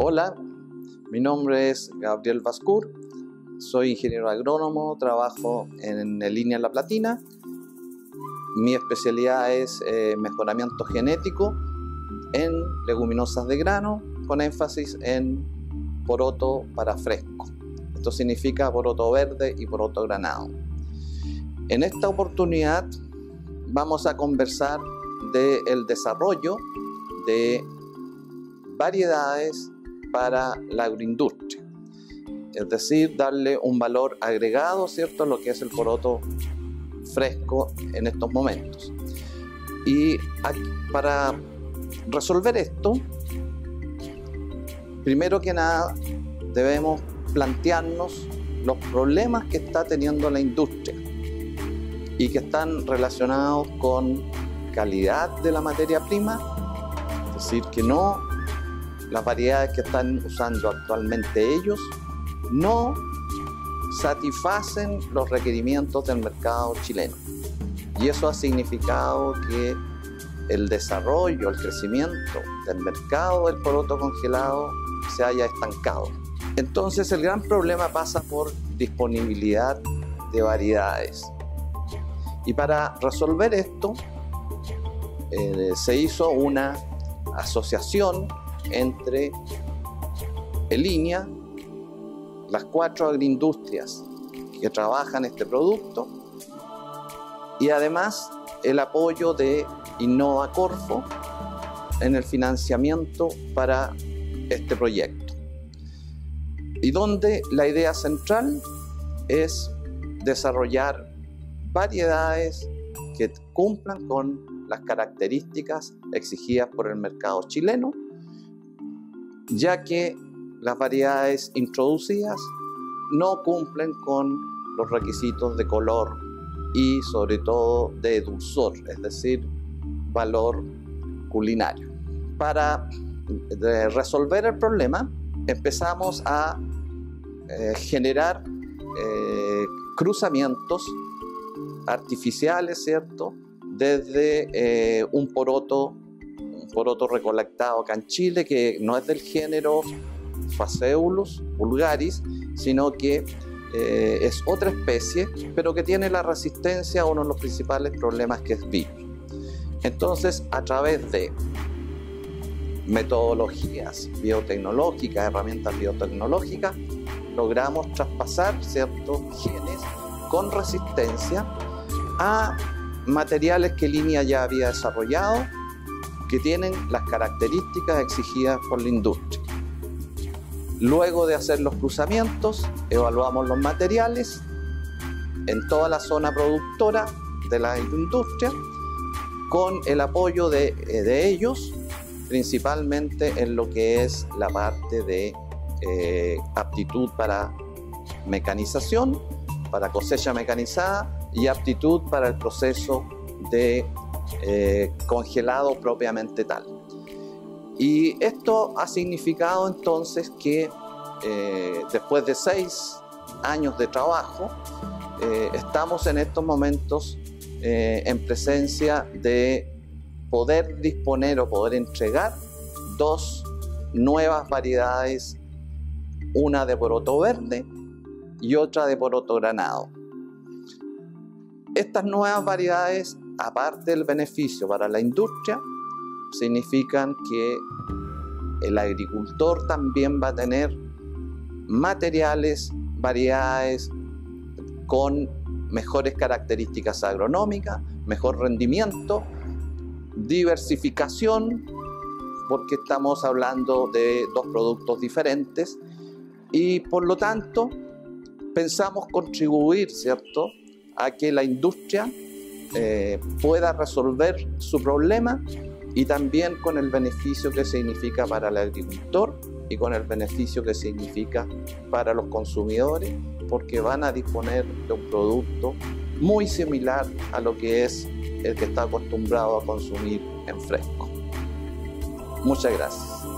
Hola, mi nombre es Gabriel Vascur, soy ingeniero agrónomo, trabajo en línea La Platina. Mi especialidad es eh, mejoramiento genético en leguminosas de grano, con énfasis en poroto para fresco. Esto significa poroto verde y poroto granado. En esta oportunidad vamos a conversar del desarrollo de variedades para la agroindustria. Es decir, darle un valor agregado, ¿cierto?, a lo que es el poroto fresco en estos momentos. Y para resolver esto, primero que nada, debemos plantearnos los problemas que está teniendo la industria y que están relacionados con calidad de la materia prima, es decir, que no las variedades que están usando actualmente ellos no satisfacen los requerimientos del mercado chileno. Y eso ha significado que el desarrollo, el crecimiento del mercado del poroto congelado se haya estancado. Entonces el gran problema pasa por disponibilidad de variedades. Y para resolver esto eh, se hizo una asociación entre en línea las cuatro agroindustrias que trabajan este producto y además el apoyo de Innova Corfo en el financiamiento para este proyecto. Y donde la idea central es desarrollar variedades que cumplan con las características exigidas por el mercado chileno ya que las variedades introducidas no cumplen con los requisitos de color y sobre todo de dulzor, es decir, valor culinario. Para eh, resolver el problema empezamos a eh, generar eh, cruzamientos artificiales, ¿cierto? Desde un poroto poroto recolectado acá en Chile, que no es del género Phaseolus vulgaris, sino que eh, es otra especie, pero que tiene la resistencia a uno de los principales problemas que es virus. Entonces, a través de metodologías biotecnológicas, herramientas biotecnológicas, logramos traspasar ciertos genes con resistencia a materiales que Línea ya había desarrollado que tienen las características exigidas por la industria. Luego de hacer los cruzamientos, evaluamos los materiales en toda la zona productora de la industria con el apoyo de, eh, ellos, principalmente en lo que es la parte de eh, aptitud para mecanización, para cosecha mecanizada y aptitud para el proceso de eh, congelado propiamente tal. Y esto ha significado entonces que eh, después de seis años de trabajo, eh, estamos en estos momentos en presencia de poder disponer o poder entregar dos nuevas variedades, una de poroto verde y otra de poroto granado. Estas nuevas variedades aparte del beneficio para la industria, significan que el agricultor también va a tener materiales, variedades con mejores características agronómicas, mejor rendimiento, diversificación, porque estamos hablando de dos productos diferentes y por lo tanto pensamos contribuir, ¿cierto?, a que la industria eh, pueda resolver su problema y también con el beneficio que significa para el agricultor y con el beneficio que significa para los consumidores porque van a disponer de un producto muy similar a lo que es el que está acostumbrado a consumir en fresco. Muchas gracias.